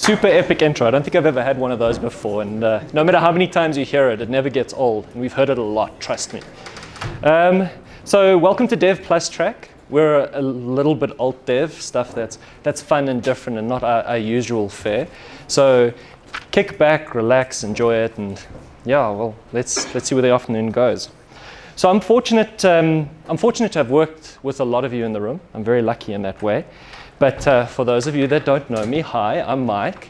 Super epic intro. I don't think I've ever had one of those before. And uh, no matter how many times you hear it, it never gets old. And we've heard it a lot, trust me. Um, so welcome to Dev Plus Track. We're a little bit alt dev stuff that's, that's fun and different and not our, our usual fare. So kick back, relax, enjoy it, and yeah, well, let's, let's see where the afternoon goes. So I'm fortunate, um, I'm fortunate to have worked with a lot of you in the room. I'm very lucky in that way. But uh, for those of you that don't know me, hi, I'm Mike.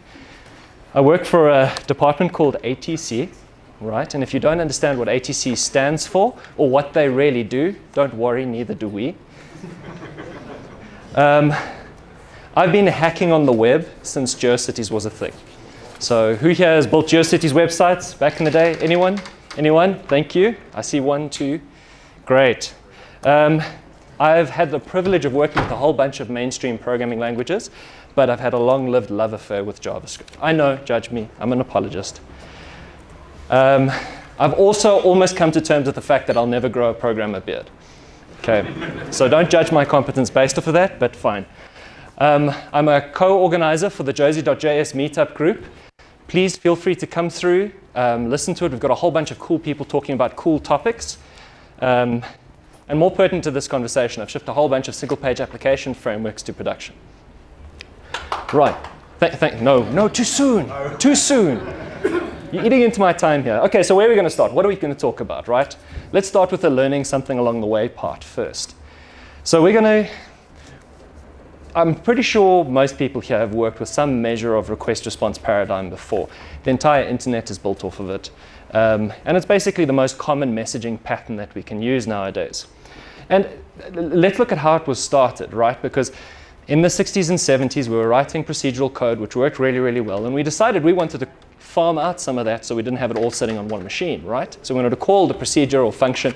I work for a department called ATC, right? And if you don't understand what ATC stands for or what they really do, don't worry, neither do we. Um, I've been hacking on the web since GeoCities was a thing. So who here has built GeoCities websites back in the day? Anyone? Anyone? Thank you. I see one, two. Great. Um, I've had the privilege of working with a whole bunch of mainstream programming languages, but I've had a long-lived love affair with JavaScript. I know, judge me, I'm an apologist. Um, I've also almost come to terms with the fact that I'll never grow a programmer beard. Okay, so don't judge my competence based off of that, but fine. Um, I'm a co-organizer for the Jozi.js meetup group. Please feel free to come through, um, listen to it. We've got a whole bunch of cool people talking about cool topics. Um, and more pertinent to this conversation, I've shipped a whole bunch of single page application frameworks to production. Right. No, no, too soon. No. Too soon. You're eating into my time here. Okay, so where are we going to start? What are we going to talk about, right? Let's start with the learning something along the way part first. So we're going to, I'm pretty sure most people here have worked with some measure of request response paradigm before. The entire internet is built off of it. Um, and it's basically the most common messaging pattern that we can use nowadays. And let's look at how it was started, right? Because in the 60s and 70s, we were writing procedural code, which worked really, really well. And we decided we wanted to farm out some of that so we didn't have it all sitting on one machine, right? So we wanted to call the procedure or function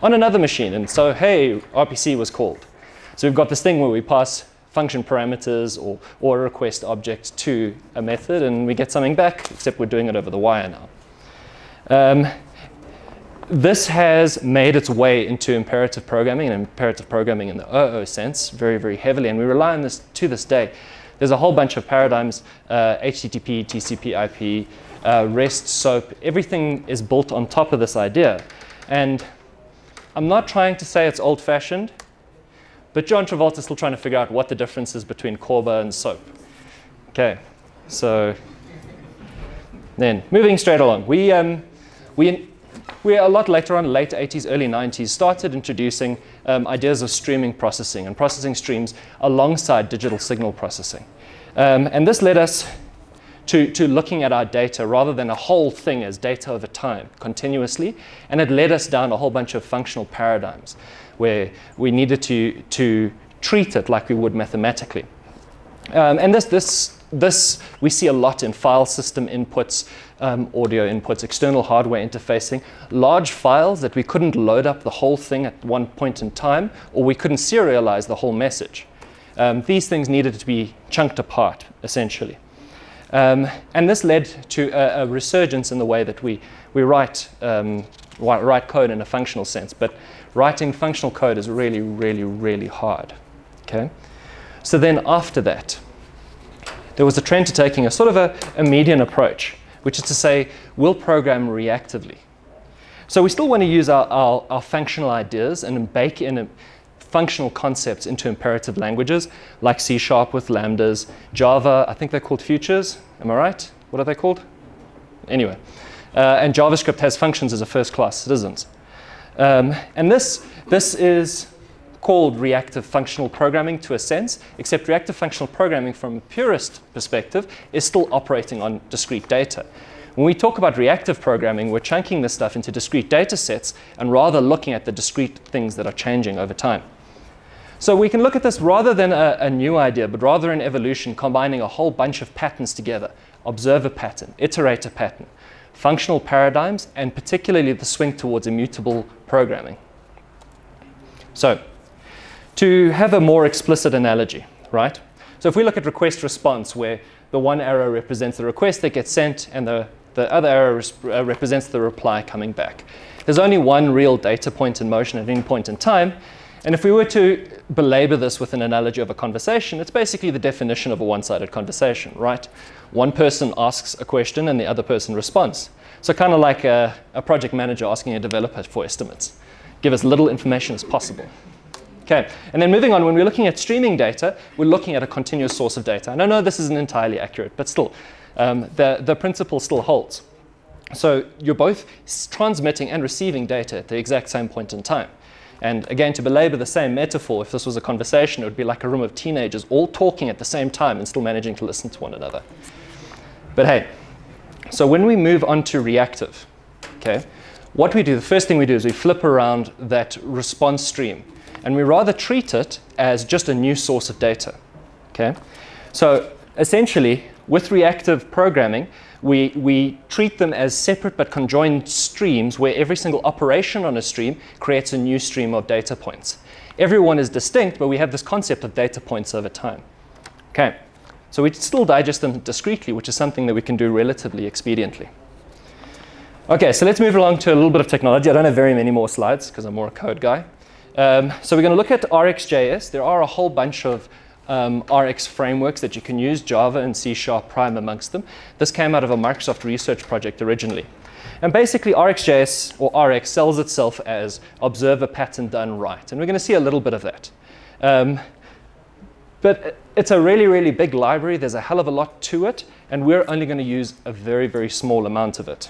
on another machine. And so, hey, RPC was called. So we've got this thing where we pass function parameters or, or a request object to a method, and we get something back, except we're doing it over the wire now. Um, this has made its way into imperative programming and imperative programming in the OO sense very, very heavily, and we rely on this to this day. There's a whole bunch of paradigms, uh, HTTP, TCP, IP, uh, REST, SOAP, everything is built on top of this idea. And I'm not trying to say it's old-fashioned, but John Travolta is still trying to figure out what the difference is between Corba and SOAP. Okay, so then moving straight along. We, um, we, we a lot later on, late 80s, early 90s, started introducing um, ideas of streaming processing and processing streams alongside digital signal processing. Um, and this led us to, to looking at our data rather than a whole thing as data over time, continuously. And it led us down a whole bunch of functional paradigms where we needed to, to treat it like we would mathematically. Um, and this, this, this we see a lot in file system inputs, um, audio inputs, external hardware interfacing, large files that we couldn't load up the whole thing at one point in time, or we couldn't serialize the whole message. Um, these things needed to be chunked apart, essentially. Um, and this led to a, a, resurgence in the way that we, we write, um, write code in a functional sense. But writing functional code is really, really, really hard. Okay? So then after that, there was a trend to taking a sort of a, a median approach which is to say we'll program reactively. So we still want to use our, our, our functional ideas and bake in functional concepts into imperative languages like C Sharp with lambdas, Java, I think they're called futures, am I right? What are they called? Anyway, uh, and JavaScript has functions as a first class citizens. Um, and this, this is called reactive functional programming to a sense, except reactive functional programming from a purist perspective is still operating on discrete data. When we talk about reactive programming, we're chunking this stuff into discrete data sets and rather looking at the discrete things that are changing over time. So we can look at this rather than a, a new idea, but rather an evolution combining a whole bunch of patterns together. Observer pattern, iterator pattern, functional paradigms, and particularly the swing towards immutable programming. So to have a more explicit analogy, right? So if we look at request response, where the one arrow represents the request that gets sent and the, the other arrow uh, represents the reply coming back. There's only one real data point in motion at any point in time, And if we were to belabor this with an analogy of a conversation, it's basically the definition of a one sided conversation, right? One person asks a question and the other person responds. So, kind of like a, a project manager asking a developer for estimates. Give as little information as possible. Okay, and then moving on, when we're looking at streaming data, we're looking at a continuous source of data. And I know this isn't entirely accurate, but still, um, the, the principle still holds. So you're both transmitting and receiving data at the exact same point in time. And again, to belabor the same metaphor, if this was a conversation, it would be like a room of teenagers all talking at the same time and still managing to listen to one another. But hey, so when we move on to reactive, okay, what we do, the first thing we do is we flip around that response stream and we rather treat it as just a new source of data. Okay? So essentially, with reactive programming, we, we treat them as separate but conjoined streams where every single operation on a stream creates a new stream of data points. Everyone is distinct, but we have this concept of data points over time. Okay, so we still digest them discretely, which is something that we can do relatively expediently. Okay, so let's move along to a little bit of technology. I don't have very many more slides because I'm more a code guy. Um, so we're going to look at RxJS. There are a whole bunch of um, RX frameworks that you can use, Java and C Sharp Prime amongst them. This came out of a Microsoft research project originally. And basically, RxJS or Rx sells itself as observer pattern done right. And we're going to see a little bit of that. Um, but it's a really, really big library. There's a hell of a lot to it. And we're only going to use a very, very small amount of it.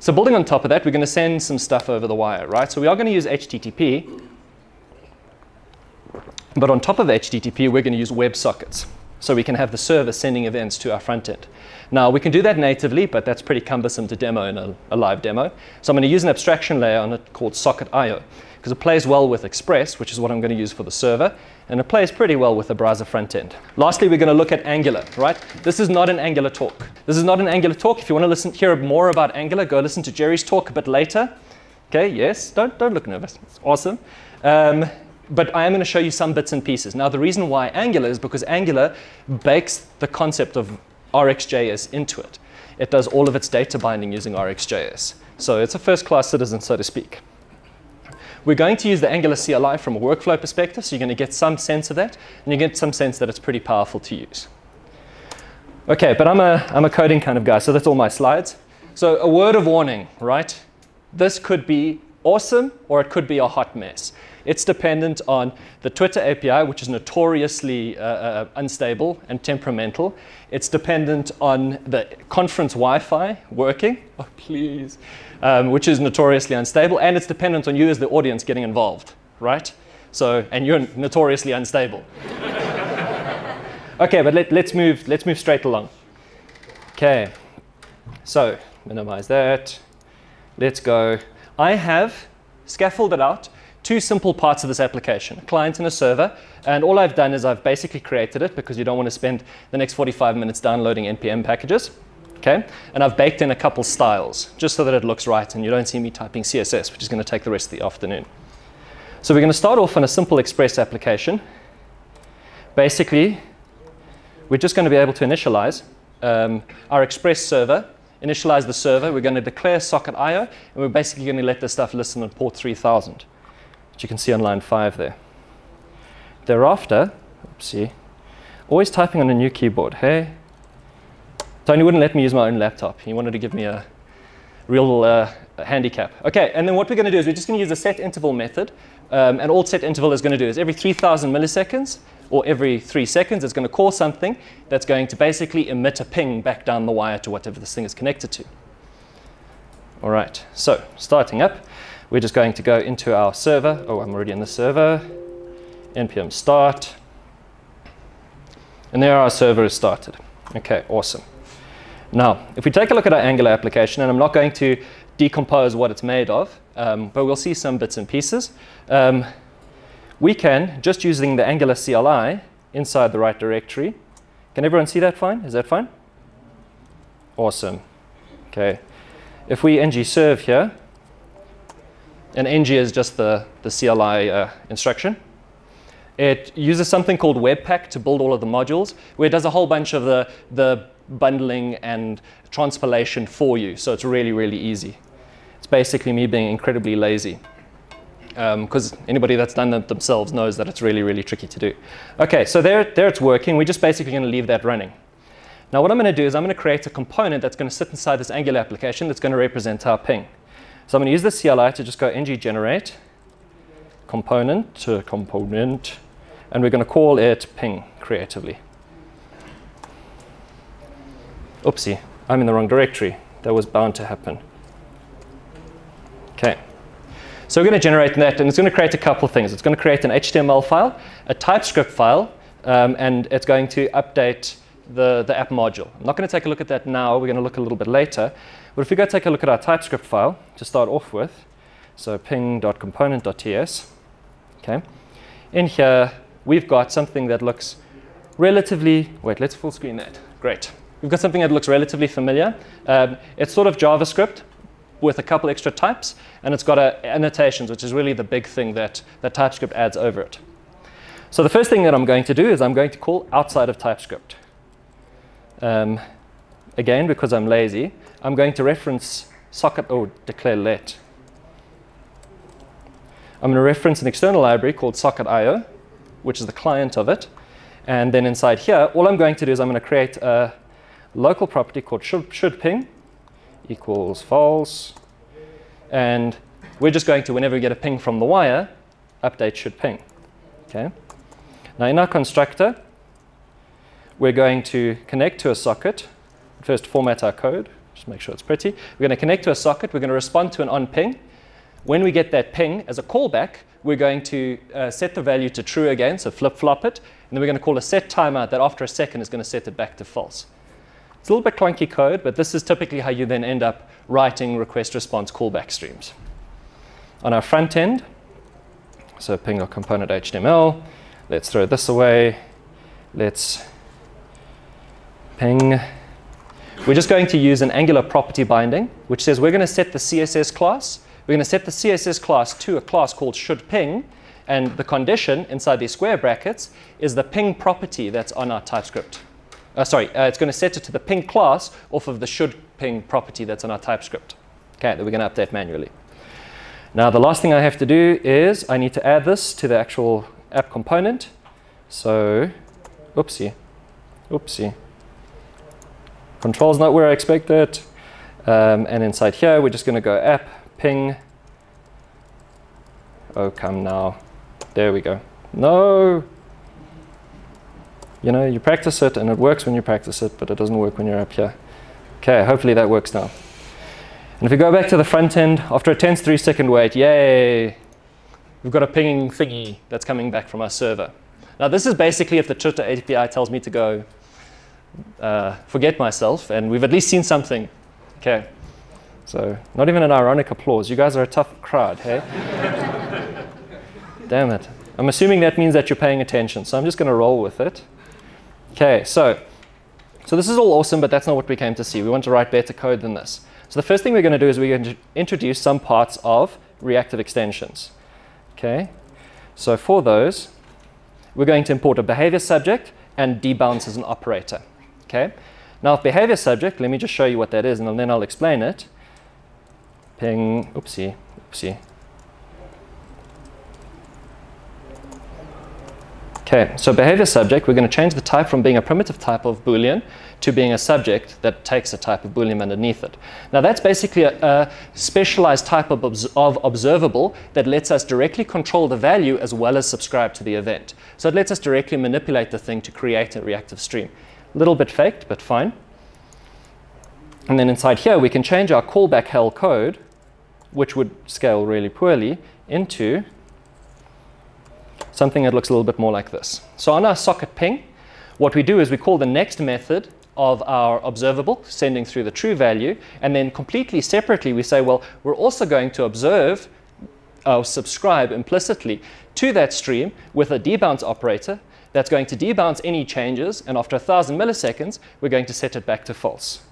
So building on top of that, we're going to send some stuff over the wire, right? So we are going to use HTTP. But on top of HTTP, we're going to use WebSockets. So we can have the server sending events to our front end. Now, we can do that natively, but that's pretty cumbersome to demo in a, a live demo. So I'm going to use an abstraction layer on it called Socket.io because it plays well with Express, which is what I'm going to use for the server, and it plays pretty well with the browser front end. Lastly, we're going to look at Angular, right? This is not an Angular talk. This is not an Angular talk. If you want to listen, hear more about Angular, go listen to Jerry's talk a bit later. Okay, yes, don't, don't look nervous. It's awesome. Um, but I am going to show you some bits and pieces. Now, the reason why Angular is because Angular bakes the concept of RxJS into it. It does all of its data binding using RxJS. So it's a first-class citizen, so to speak. We're going to use the Angular CLI from a workflow perspective, so you're going to get some sense of that, and you get some sense that it's pretty powerful to use. Okay, but I'm a, I'm a coding kind of guy, so that's all my slides. So a word of warning, right? This could be awesome, or it could be a hot mess. It's dependent on the Twitter API, which is notoriously uh, uh, unstable and temperamental. It's dependent on the conference Wi-Fi working. Oh, please um, which is notoriously unstable, and it's dependent on you as the audience getting involved, right? So, and you're notoriously unstable. okay, but let, let's move. Let's move straight along. Okay, so minimize that. Let's go. I have scaffolded out two simple parts of this application, a client and a server. And all I've done is I've basically created it because you don't want to spend the next 45 minutes downloading NPM packages okay? And I've baked in a couple styles just so that it looks right and you don't see me typing CSS, which is going to take the rest of the afternoon. So we're going to start off on a simple Express application. Basically, we're just going to be able to initialize um, our Express server, initialize the server. We're going to declare socket IO, and we're basically going to let this stuff listen on port 3000, which you can see on line 5 there. Thereafter, oopsie, always typing on a new keyboard. Hey, Tony wouldn't let me use my own laptop. He wanted to give me a real uh, handicap. Okay, and then what we're going to do is we're just going to use the set interval method. Um, and all set interval is going to do is every 3,000 milliseconds or every three seconds, it's going to call something that's going to basically emit a ping back down the wire to whatever this thing is connected to. All right, so starting up, we're just going to go into our server. Oh, I'm already in the server. npm start. And there our server is started. Okay, awesome. Now, if we take a look at our Angular application, and I'm not going to decompose what it's made of, um, but we'll see some bits and pieces. Um, we can, just using the Angular CLI inside the right directory, can everyone see that fine? Is that fine? Awesome. Okay. If we ng serve here, and ng is just the, the CLI uh, instruction, it uses something called Webpack to build all of the modules, where it does a whole bunch of the, the bundling and transpilation for you. So it's really, really easy. It's basically me being incredibly lazy. because um, anybody that's done it themselves knows that it's really, really tricky to do. Okay, so there, there it's working. We're just basically going to leave that running. Now what I'm going to do is I'm going to create a component that's going to sit inside this Angular application that's going to represent our ping. So I'm going to use the CLI to just go ng generate component to component, and we're going to call it ping creatively. Oopsie, I'm in the wrong directory. That was bound to happen. Okay. So we're going to generate that, and it's going to create a couple of things. It's going to create an HTML file, a TypeScript file, um, and it's going to update the, the app module. I'm not going to take a look at that now. We're going to look a little bit later. But if we go take a look at our TypeScript file to start off with, so ping.component.ts, okay, in here we've got something that looks relatively, wait, let's full screen that. Great. We've got something that looks relatively familiar. Um, it's sort of JavaScript, with a couple extra types, and it's got a, annotations, which is really the big thing that, that TypeScript adds over it. So the first thing that I'm going to do is I'm going to call outside of TypeScript. Um, again, because I'm lazy, I'm going to reference socket or oh, declare let. I'm going to reference an external library called socket.io, which is the client of it. And then inside here, all I'm going to do is I'm going to create a local property called should, should ping, equals false. And we're just going to, whenever we get a ping from the wire, update should ping. Okay. Now in our constructor, we're going to connect to a socket. First, format our code. Make sure it's pretty. We're going to connect to a socket. We're going to respond to an on ping. When we get that ping as a callback, we're going to uh, set the value to true again, so flip-flop it. And then we're going to call a set timeout that after a second is going to set it back to false. It's a little bit clunky code, but this is typically how you then end up writing request response callback streams. On our front end, so ping our component HTML, let's throw this away. Let's ping. We're just going to use an Angular property binding, which says we're going to set the CSS class. We're going to set the CSS class to a class called should ping, and the condition inside these square brackets is the ping property that's on our TypeScript uh, sorry, uh, it's going to set it to the ping class off of the should ping property that's on our TypeScript. Okay, that we're going to update manually. Now the last thing I have to do is I need to add this to the actual app component. So, oopsie, oopsie. Control's not where I expect it. Um, and inside here, we're just going to go app ping. Oh, come now. There we go. No, you know, you practice it and it works when you practice it, but it doesn't work when you're up here. Okay, hopefully that works now. And if we go back to the front end, after a 10 3 second wait, yay, we've got a pinging thingy that's coming back from our server. Now this is basically if the Twitter API tells me to go uh, forget myself, and we've at least seen something. Okay, so not even an ironic applause. You guys are a tough crowd, hey? Damn it. I'm assuming that means that you're paying attention, so I'm just going to roll with it. Okay, so, so this is all awesome, but that's not what we came to see. We want to write better code than this. So the first thing we're going to do is we're going to introduce some parts of reactive extensions. Okay, so for those, we're going to import a behavior subject and debounce as an operator. Okay, now if behavior subject, let me just show you what that is, and then I'll explain it. Ping, oopsie, oopsie. Okay, so behavior subject, we're going to change the type from being a primitive type of Boolean to being a subject that takes a type of Boolean underneath it. Now that's basically a, a specialized type of, of, observable that lets us directly control the value as well as subscribe to the event. So it lets us directly manipulate the thing to create a reactive stream. Little bit faked, but fine. And then inside here, we can change our callback hell code, which would scale really poorly, into something that looks a little bit more like this. So on our socket ping, what we do is we call the next method of our observable, sending through the true value, and then completely separately we say, well, we're also going to observe or subscribe implicitly to that stream with a debounce operator that's going to debounce any changes, and after 1,000 milliseconds, we're going to set it back to false.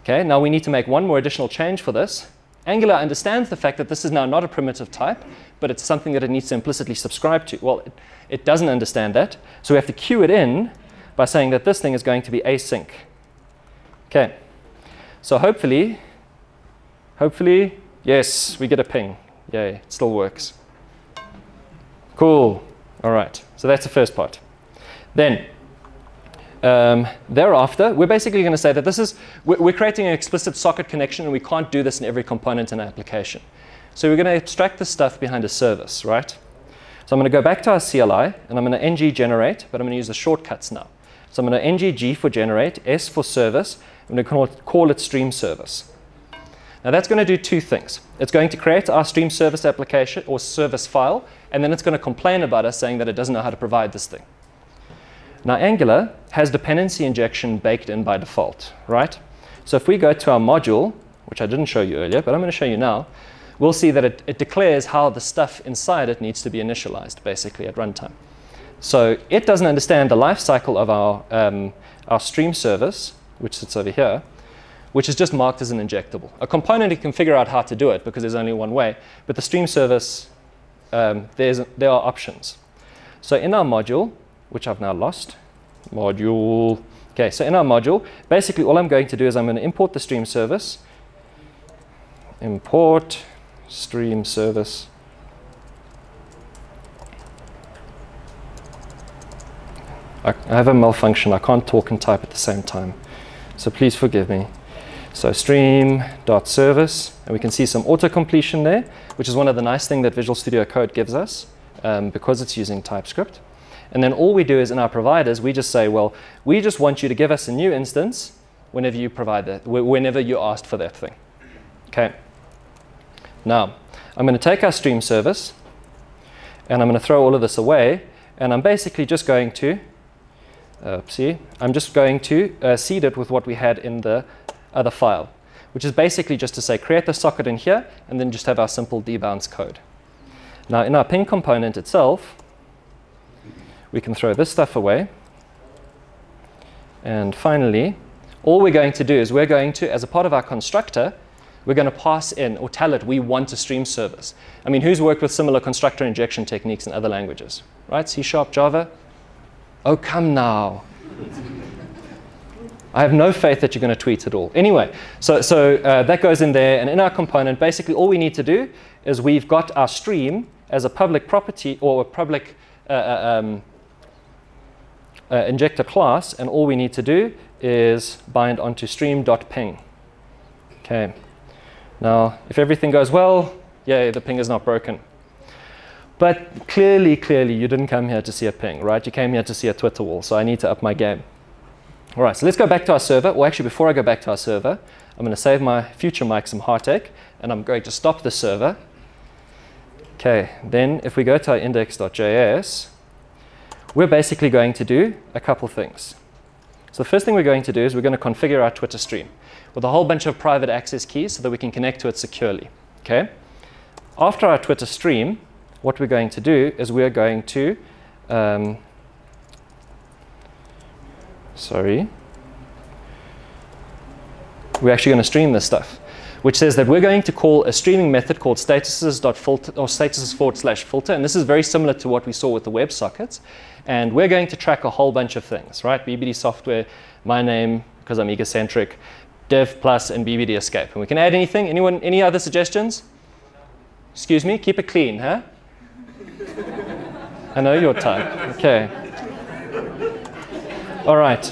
Okay, now we need to make one more additional change for this, Angular understands the fact that this is now not a primitive type, but it's something that it needs to implicitly subscribe to. Well, it, it doesn't understand that, so we have to queue it in by saying that this thing is going to be async. Okay, so hopefully, hopefully, yes, we get a ping. Yay, it still works. Cool. All right. So that's the first part. Then, um, thereafter, we're basically going to say that this is, we're creating an explicit socket connection and we can't do this in every component in our application. So we're going to abstract the stuff behind a service, right? So I'm going to go back to our CLI and I'm going to ng generate, but I'm going to use the shortcuts now. So I'm going to ng g for generate, s for service, I'm going to call it, call it stream service. Now that's going to do two things. It's going to create our stream service application or service file, and then it's going to complain about us saying that it doesn't know how to provide this thing. Now Angular has dependency injection baked in by default, right? So if we go to our module, which I didn't show you earlier, but I'm going to show you now, we'll see that it, it declares how the stuff inside it needs to be initialized, basically, at runtime. So it doesn't understand the life cycle of our, um, our stream service, which sits over here, which is just marked as an injectable. A component, can figure out how to do it because there's only one way. But the stream service, um, there's, there are options. So in our module, which I've now lost, module, okay, so in our module, basically all I'm going to do is I'm going to import the stream service, import stream service, I have a malfunction. I can't talk and type at the same time. So please forgive me. So stream.service, and we can see some auto-completion there, which is one of the nice things that Visual Studio Code gives us um, because it's using TypeScript. And then all we do is in our providers, we just say, well, we just want you to give us a new instance whenever you provide that, whenever you asked for that thing. Okay. Now, I'm going to take our stream service, and I'm going to throw all of this away, and I'm basically just going to, see, I'm just going to uh, seed it with what we had in the Uh, other file, which is basically just to say create the socket in here and then just have our simple debounce code. Now in our ping component itself, we can throw this stuff away. And finally, all we're going to do is we're going to, as a part of our constructor, we're going to pass in or tell it we want a stream service. I mean, who's worked with similar constructor injection techniques in other languages? Right? C Sharp, Java? Oh, come now. I have no faith that you're going to tweet at all. Anyway, so, so uh, that goes in there. And in our component, basically all we need to do is we've got our stream as a public property or a public uh, uh, um, uh, injector class. And all we need to do is bind onto stream.ping. Okay. Now, if everything goes well, yay, the ping is not broken. But clearly, clearly, you didn't come here to see a ping, right? You came here to see a Twitter wall. So I need to up my game. All right, so let's go back to our server. Well, actually, before I go back to our server, I'm going to save my future Mike some heartache, and I'm going to stop the server. Okay, then if we go to our index.js, we're basically going to do a couple things. So the first thing we're going to do is we're going to configure our Twitter stream with a whole bunch of private access keys so that we can connect to it securely. Okay. After our Twitter stream, what we're going to do is we're going to um, sorry, we're actually going to stream this stuff, which says that we're going to call a streaming method called statuses.filter or statuses forward slash filter. And this is very similar to what we saw with the WebSockets. And we're going to track a whole bunch of things, right? BBD software, my name, because I'm egocentric, dev plus, and BBD escape. And we can add anything. Anyone, any other suggestions? Excuse me, keep it clean, huh? I know your type. Okay. All right.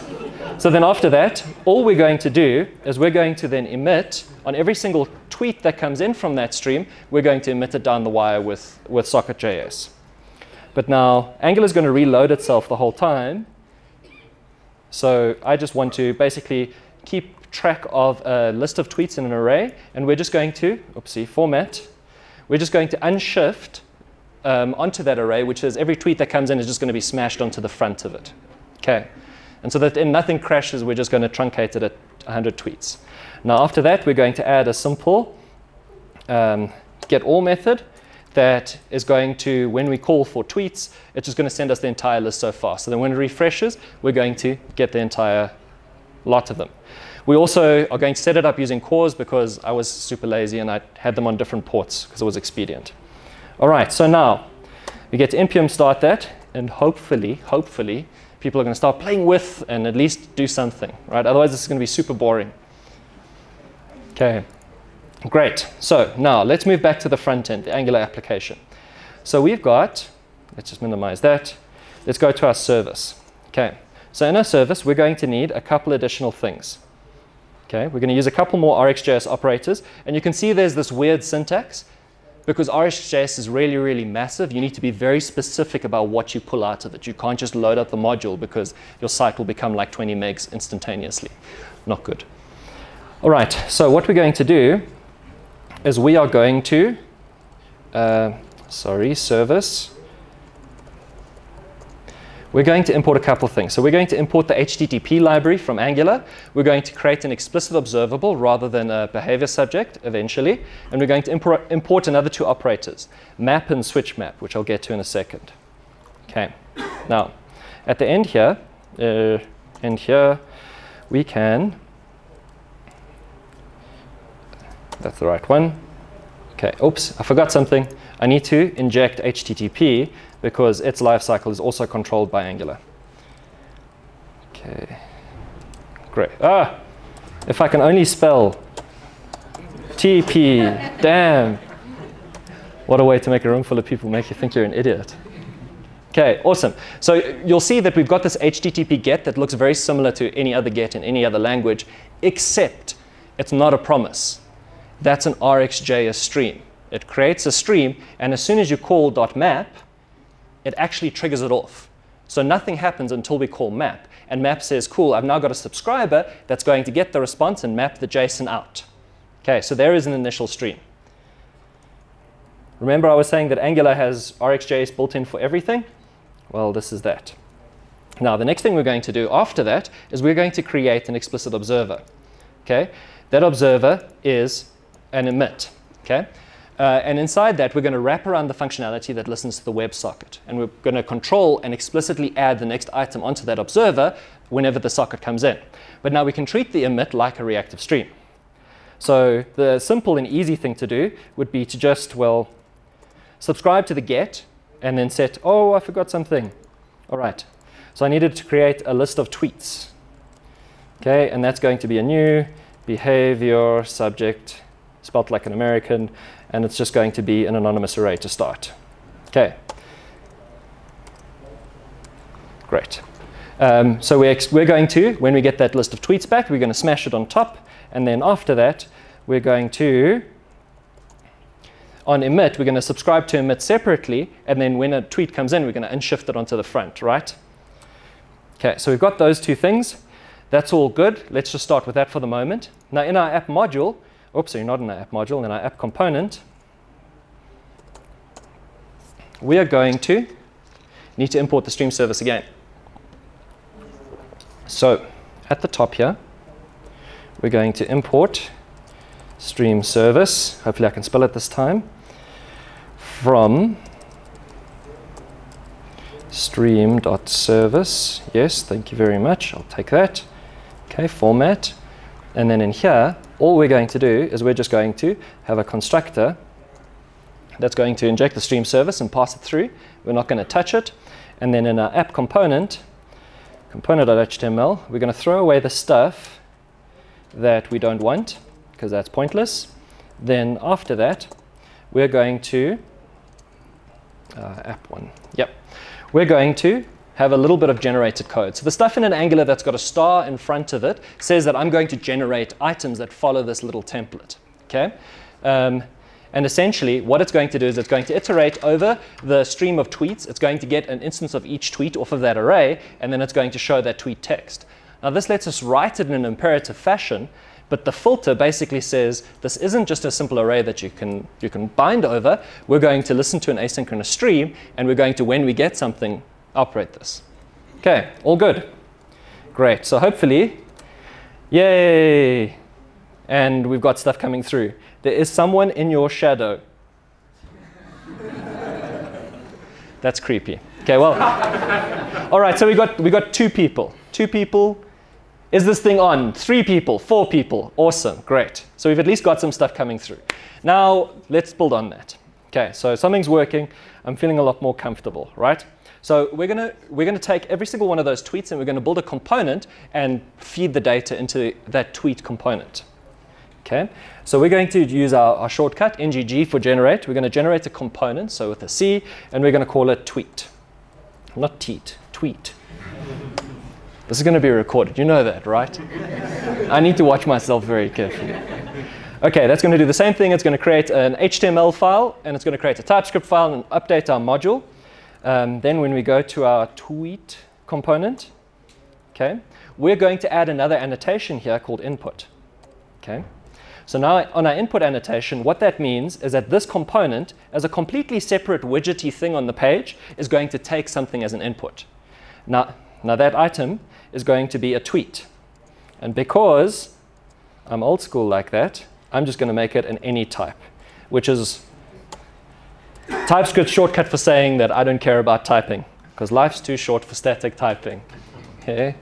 So then after that, all we're going to do is we're going to then emit on every single tweet that comes in from that stream, we're going to emit it down the wire with, with Socket.js. But now Angular is going to reload itself the whole time. So I just want to basically keep track of a list of tweets in an array, and we're just going to, oopsie, format. We're just going to unshift um, onto that array, which is every tweet that comes in is just going to be smashed onto the front of it. Okay. And so that in nothing crashes, we're just going to truncate it at 100 tweets. Now after that, we're going to add a simple um, get all method that is going to, when we call for tweets, it's just going to send us the entire list so far. So then when it refreshes, we're going to get the entire lot of them. We also are going to set it up using CORS because I was super lazy and I had them on different ports because it was expedient. All right, so now we get to npm start that, and hopefully, hopefully, people are going to start playing with and at least do something, right? Otherwise, this is going to be super boring. Okay, great. So now let's move back to the front end, the Angular application. So we've got let's just minimize that. Let's go to our service. Okay, so in our service, we're going to need a couple additional things. Okay, we're going to use a couple more RxJS operators, and you can see there's this weird syntax because RxJS is really, really massive. You need to be very specific about what you pull out of it. You can't just load up the module because your site will become like 20 megs instantaneously. Not good. All right, so what we're going to do is we are going to, uh, sorry, service. We're going to import a couple of things. So we're going to import the HTTP library from Angular. We're going to create an explicit observable rather than a behavior subject eventually. And we're going to import, import another two operators, map and switch map, which I'll get to in a second. Okay. Now, at the end here, uh, and here, we can, that's the right one. Okay, oops, I forgot something. I need to inject HTTP because its lifecycle is also controlled by Angular. Okay, great. Ah, if I can only spell TP, damn. What a way to make a room full of people make you think you're an idiot. Okay, awesome. So you'll see that we've got this HTTP GET that looks very similar to any other GET in any other language, except it's not a promise. That's an RxJS stream. It creates a stream, and as soon as you call .map, it actually triggers it off. So nothing happens until we call map. And map says, cool, I've now got a subscriber that's going to get the response and map the JSON out. Okay, so there is an initial stream. Remember I was saying that Angular has RxJS built in for everything? Well, this is that. Now, the next thing we're going to do after that is we're going to create an explicit observer. Okay, that observer is an emit. Okay, uh, and inside that, we're going to wrap around the functionality that listens to the WebSocket. And we're going to control and explicitly add the next item onto that observer whenever the socket comes in. But now we can treat the emit like a reactive stream. So the simple and easy thing to do would be to just, well, subscribe to the get and then set, oh, I forgot something. All right. So I needed to create a list of tweets. Okay, and that's going to be a new behavior subject, spelled like an American, and it's just going to be an anonymous array to start. Okay. Great. Um, so we're, we're going to, when we get that list of tweets back, we're going to smash it on top, and then after that, we're going to, on emit, we're going to subscribe to emit separately, and then when a tweet comes in, we're going to unshift it onto the front, right? Okay, so we've got those two things. That's all good. Let's just start with that for the moment. Now in our app module, oops, sorry, not in our app module, in our app component, we are going to need to import the stream service again. So at the top here, we're going to import stream service, hopefully I can spell it this time, from stream.service. Yes, thank you very much. I'll take that. Okay, format. And then in here, all we're going to do is we're just going to have a constructor that's going to inject the stream service and pass it through. We're not going to touch it. And then in our app component, component.html, we're going to throw away the stuff that we don't want because that's pointless. Then after that, we're going to, uh, app one, yep. We're going to have a little bit of generated code. So the stuff in an Angular that's got a star in front of it says that I'm going to generate items that follow this little template. Okay. Um, and essentially, what it's going to do is it's going to iterate over the stream of tweets. It's going to get an instance of each tweet off of that array, and then it's going to show that tweet text. Now, this lets us write it in an imperative fashion, but the filter basically says this isn't just a simple array that you can, you can bind over. We're going to listen to an asynchronous stream, and we're going to, when we get something, operate this. Okay, all good. Great. So hopefully, yay! And we've got stuff coming through. There is someone in your shadow. That's creepy. Okay, well, all right. So we got we got two people. Two people. Is this thing on? Three people, four people. Awesome, great. So we've at least got some stuff coming through. Now let's build on that. Okay, so something's working. I'm feeling a lot more comfortable, right? So we're going to we're gonna take every single one of those tweets and we're going to build a component and feed the data into that tweet component. Okay, so we're going to use our, our shortcut, ngg for generate. We're going to generate a component, so with a C, and we're going to call it tweet. Not teat, tweet. This is going to be recorded. You know that, right? I need to watch myself very carefully. Okay, that's going to do the same thing. It's going to create an HTML file, and it's going to create a TypeScript file and update our module. Um, then when we go to our tweet component, okay, we're going to add another annotation here called input. Okay. So now on our input annotation, what that means is that this component, as a completely separate widgety thing on the page, is going to take something as an input. Now, now that item is going to be a tweet. And because I'm old school like that, I'm just going to make it an any type, which is TypeScript shortcut for saying that I don't care about typing, because life's too short for static typing. Okay?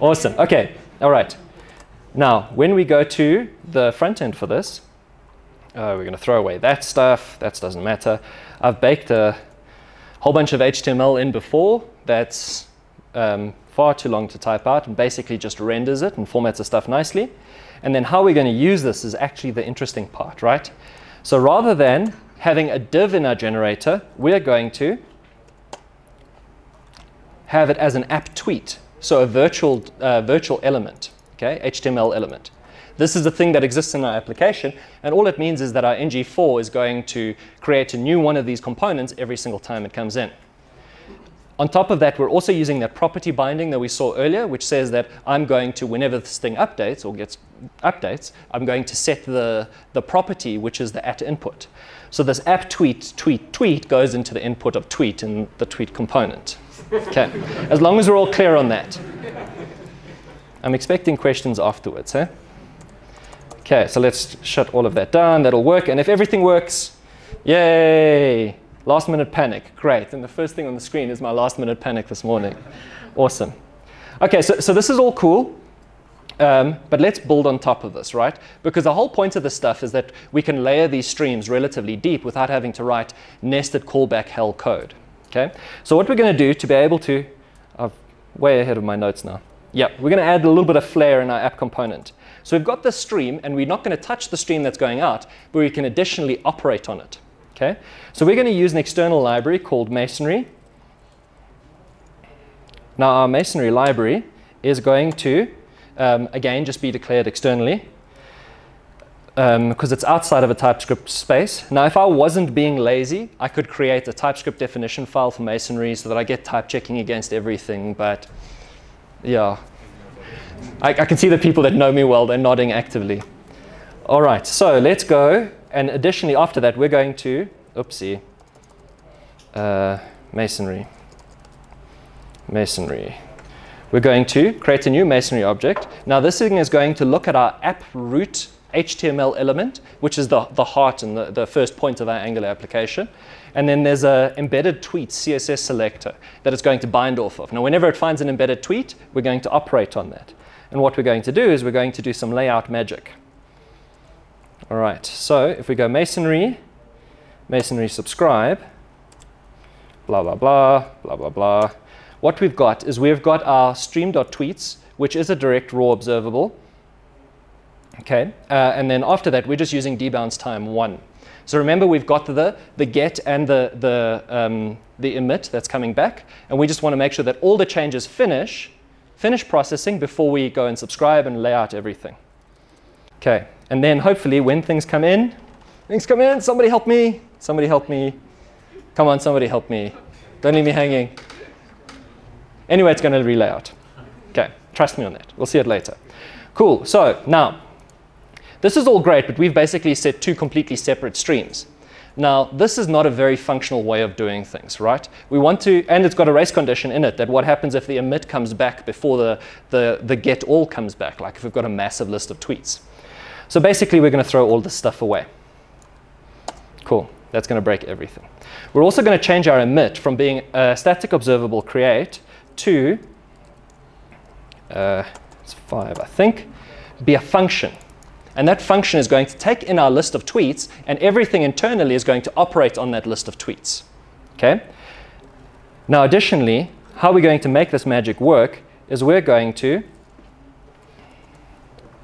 Awesome. Okay. All right. Now, when we go to the front end for this, uh, we're going to throw away that stuff. That doesn't matter. I've baked a whole bunch of HTML in before that's um, far too long to type out and basically just renders it and formats the stuff nicely. And then how we're going to use this is actually the interesting part, right? So rather than having a div in our generator, we're going to have it as an app tweet, so a virtual, uh, virtual element okay, HTML element. This is the thing that exists in our application, and all it means is that our ngFor is going to create a new one of these components every single time it comes in. On top of that, we're also using that property binding that we saw earlier, which says that I'm going to, whenever this thing updates or gets updates, I'm going to set the, the property, which is the at input. So this app tweet, tweet, tweet goes into the input of tweet in the tweet component. Okay, as long as we're all clear on that. I'm expecting questions afterwards. Eh? Okay, so let's shut all of that down. That'll work. And if everything works, yay! Last minute panic. Great. And the first thing on the screen is my last minute panic this morning. Awesome. Okay, so, so this is all cool. Um, but let's build on top of this, right? Because the whole point of this stuff is that we can layer these streams relatively deep without having to write nested callback hell code. Okay? So what we're going to do to be able to, I'm way ahead of my notes now. Yeah, we're going to add a little bit of flair in our app component. So we've got this stream, and we're not going to touch the stream that's going out, but we can additionally operate on it. Okay? So we're going to use an external library called Masonry. Now our Masonry library is going to, um, again, just be declared externally because um, it's outside of a TypeScript space. Now, if I wasn't being lazy, I could create a TypeScript definition file for Masonry so that I get type checking against everything, but yeah. I, I can see the people that know me well, they're nodding actively. All right, so let's go. And additionally, after that, we're going to, oopsie, uh, masonry. Masonry. We're going to create a new masonry object. Now this thing is going to look at our app root HTML element, which is the, the heart and the, the first point of our Angular application. And then there's an embedded tweet CSS selector that it's going to bind off of. Now, whenever it finds an embedded tweet, we're going to operate on that. And what we're going to do is we're going to do some layout magic. All right, so if we go masonry, masonry subscribe, blah, blah, blah, blah, blah, blah. What we've got is we've got our stream.tweets, which is a direct raw observable. Okay, uh, and then after that, we're just using debounce time one. So remember, we've got the, the get and the, the, um, the emit that's coming back. And we just want to make sure that all the changes finish, finish processing before we go and subscribe and lay out everything. Okay, and then hopefully when things come in, things come in, somebody help me, somebody help me. Come on, somebody help me. Don't leave me hanging. Anyway, it's going to relay out. Okay, trust me on that. We'll see it later. Cool, so now this is all great, but we've basically set two completely separate streams. Now, this is not a very functional way of doing things, right? We want to, and it's got a race condition in it that what happens if the emit comes back before the, the, the get all comes back, like if we've got a massive list of tweets. So basically, we're going to throw all this stuff away. Cool. That's going to break everything. We're also going to change our emit from being a static observable create to, uh, it's five, I think, be a function. And that function is going to take in our list of tweets, and everything internally is going to operate on that list of tweets. Okay? Now, additionally, how we're going to make this magic work is we're going to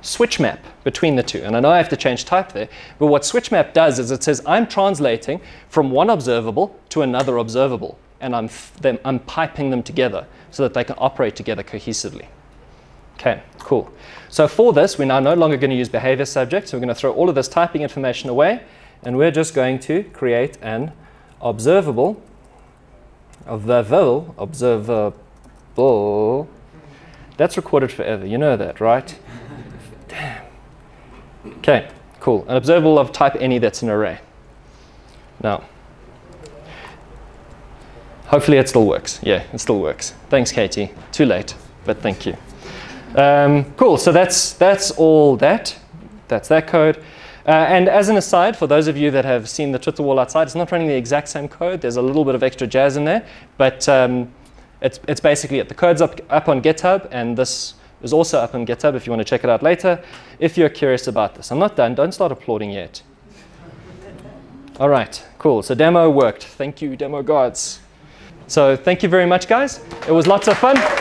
switch map between the two. And I know I have to change type there, but what switch map does is it says I'm translating from one observable to another observable, and I'm, them, I'm piping them together so that they can operate together cohesively. Okay, cool. So for this, we're now no longer going to use behavior subjects. We're going to throw all of this typing information away, and we're just going to create an observable, observable, observable. That's recorded forever. You know that, right? Damn. Okay, cool. An observable of type any that's an array. Now, hopefully it still works. Yeah, it still works. Thanks, Katie. Too late, but thank you. Um, cool, so that's, that's all that. That's that code. Uh, and as an aside, for those of you that have seen the Twitter wall outside, it's not running the exact same code. There's a little bit of extra jazz in there, but um, it's, it's basically it. The code's up, up on GitHub, and this is also up on GitHub if you want to check it out later, if you're curious about this. I'm not done. Don't start applauding yet. All right, cool. So demo worked. Thank you, demo gods. So thank you very much, guys. It was lots of fun.